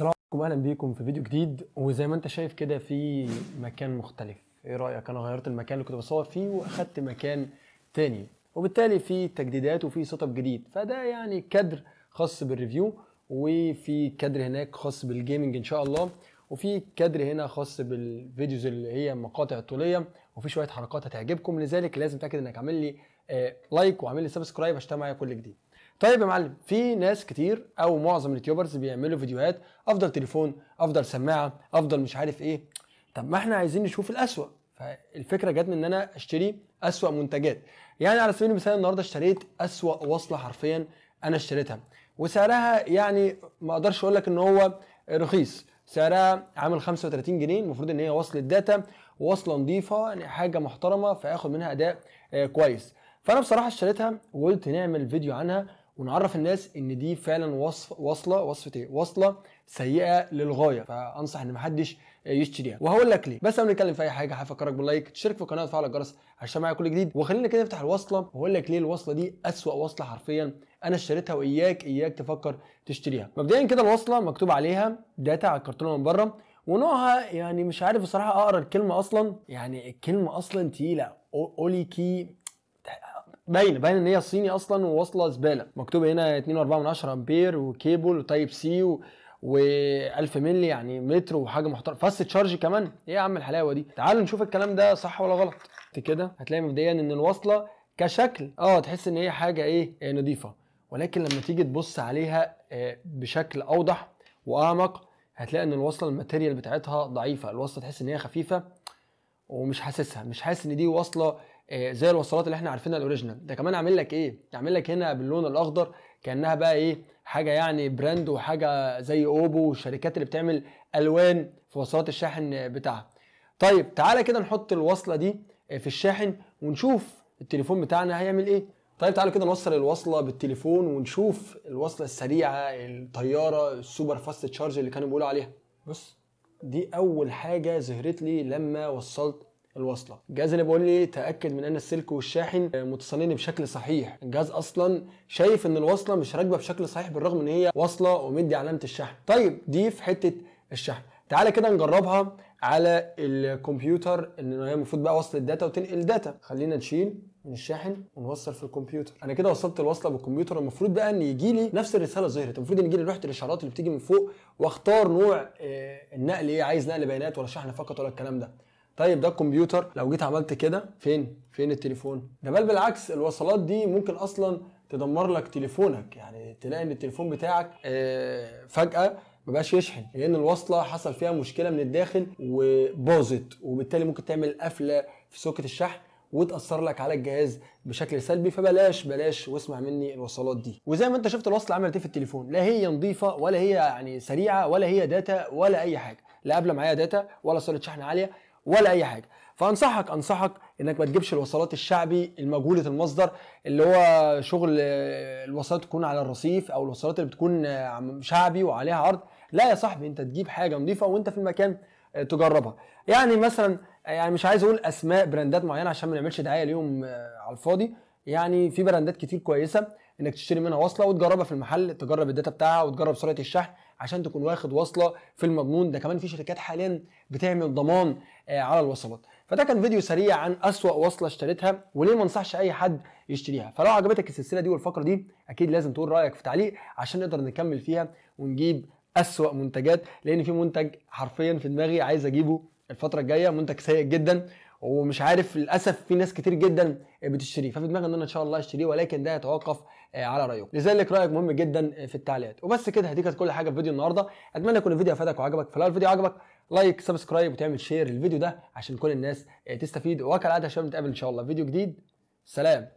السلام عليكم أهلا بيكم في فيديو جديد. وزي ما أنت شايف كده في مكان مختلف. إيه رأيك؟ أنا غيرت المكان اللي كنت بصور فيه وأخدت مكان تاني. وبالتالي في تجديدات وفي setup جديد. فده يعني كادر خاص بال review وفي كادر هناك خاص بال gaming إن شاء الله. وفي كادر هنا خاص بال videos اللي هي مقاطع الطوليه وفي شوية حركات هتعجبكم. لذلك لازم تتاكد إنك عامل لي آه like وعامل لي subscribe عشان معايا كل جديد. طيب يا معلم في ناس كتير أو معظم ال YouTubers بيعملوا فيديوهات أفضل تليفون أفضل سماعة أفضل مش عارف إيه. طب ما إحنا عايزين نشوف الأسوأ. فالفكرة جت من إن أنا أشتري أسوأ منتجات. يعني على سبيل المثال النهارده اشتريت أسوأ وصلة حرفيا أنا اشتريتها. وسعرها يعني ما أقدرش أقول لك إن هو رخيص. سعرها عامل 35 جنيه المفروض إن هي وصلة data وصلة نظيفة يعني حاجة محترمة فآخد منها أداء آه كويس. فأنا بصراحة اشتريتها وقلت نعمل فيديو عنها ونعرف الناس إن دي فعلا وصف وصله وصفة إيه؟ وصله سيئة للغاية فأنصح إن محدش يشتريها. وهقول لك ليه. بس قبل نتكلم في أي حاجة هفكرك بال like تشترك في القناة وتفعل الجرس عشان معايا كل جديد. وخلينا كده نفتح الوصلة. واقول لك ليه الوصلة دي أسوأ وصلة حرفيا أنا اشتريتها وإياك إياك تفكر تشتريها. مبدئيا كده الوصلة مكتوب عليها data على الكرتونة من بره ونوعها يعني مش عارف بصراحة أقرأ الكلمة أصلا. يعني الكلمة أصلا تقيلة. اولي كي باينة باينة إن هي صيني أصلا ووصلة زبالة. مكتوب هنا 2.4 أمبير و cable و Type-C و... و1000 مللي يعني متر وحاجة محترمة. fast charge كمان. إيه يا عم الحلاوة دي؟ تعالوا نشوف الكلام ده صح ولا غلط. كده هتلاقي مبدئيا إن الوصله كشكل آه تحس إن هي حاجة إيه نظيفة. ولكن لما تيجي تبص عليها بشكل أوضح وأعمق هتلاقي إن الوصله ال material بتاعتها ضعيفة. الوصله تحس إن هي خفيفة ومش حاسسها. مش حاسس إن دي وصله زي الوصلات اللي إحنا عارفينها ال original. ده كمان عامل لك إيه؟ عامل لك هنا باللون الأخضر كأنها بقى إيه؟ حاجة يعني brand وحاجة زي أوبو والشركات اللي بتعمل ألوان في وصلات الشاحن بتاعها. طيب تعالى كده نحط الوصلة دي في الشاحن ونشوف التليفون بتاعنا هيعمل إيه. طيب تعالوا كده نوصل الوصلة بالتليفون ونشوف الوصلة السريعة الطيارة ال super fast charge اللي كانوا بيقولوا عليها. بص دي أول حاجة ظهرت لي لما وصلت الوصلة. الجهاز اللي بيقول لي تأكد من إن السلك والشاحن متصلين بشكل صحيح. الجهاز أصلا شايف إن الوصلة مش راكبة بشكل صحيح بالرغم إن هي واصله ومدي علامة الشحن طيب دي في حتة الشحن تعالى كده نجربها على الكمبيوتر إن هي المفروض بقى وصلة ال data وتنقل data خلينا نشيل من الشاحن ونوصل في الكمبيوتر. أنا كده وصلت الوصلة بالكمبيوتر. المفروض بقى إن يجي لي نفس الرسالة ظهرت المفروض إن يجي لي لوحه الاشارات اللي بتيجي من فوق وأختار نوع النقل إيه؟ عايز نقل بيانات ولا شحن فقط ولا الكلام ده. طيب ده الكمبيوتر. لو جيت عملت كده فين؟ فين التليفون؟ ده بل بالعكس الوصلات دي ممكن أصلا تدمر لك تليفونك. يعني تلاقي إن التليفون بتاعك فجأة مبقاش يشحن لأن الوصلة حصل فيها مشكلة من الداخل وباظت وبالتالي ممكن تعمل قفلة في socket الشحن وتأثر لك على الجهاز بشكل سلبي. فبلاش بلاش واسمع مني الوصلات دي. وزي ما أنت شفت الوصلة عملت إيه في التليفون؟ لا هي نظيفة ولا هي يعني سريعة ولا هي data ولا أي حاجة. لا قبل معايا data ولا سرعه شحن عالية. ولا أي حاجة. فأنصحك أنصحك إنك ما تجيبش الوصلات الشعبي المجهولة المصدر اللي هو شغل الوصلات تكون على الرصيف أو الوصلات اللي بتكون شعبي وعليها عرض. لا يا صاحبي أنت تجيب حاجة نظيفة وأنت في المكان تجربها. يعني مثلا يعني مش عايز أقول أسماء brandات معينة عشان ما نعملش دعاية ليهم على الفاضي. يعني في brandات كتير كويسة إنك تشتري منها وصلة وتجربها في المحل تجرب ال data بتاعها وتجرب سرعة الشحن عشان تكون واخد وصلة في المضمون. ده كمان في شركات حاليا بتعمل ضمان على الوصلات. فده كان فيديو سريع عن أسوأ وصلة اشتريتها وليه ما انصحش أي حد يشتريها. فلو عجبتك السلسلة دي والفقرة دي أكيد لازم تقول رأيك في تعليق عشان نقدر نكمل فيها ونجيب أسوأ منتجات لأن في منتج حرفيا في دماغي عايز أجيبه الفترة الجاية منتج سيء جدا. ومش عارف للأسف في ناس كتير جدا بتشتريه. ففي دماغي إن أنا إن شاء الله أشتريه ولكن ده يتوقف على رأيكم. لذلك رأيك مهم جدا في التعليقات. وبس كده دي كانت كل حاجة في فيديو النهارده. أتمنى يكون الفيديو أفادك وعجبك. فلو الفيديو عجبك like subscribe وتعمل share للفيديو ده عشان كل الناس تستفيد. وكالعاده يا شباب نتقابل إن شاء الله. في فيديو جديد سلام.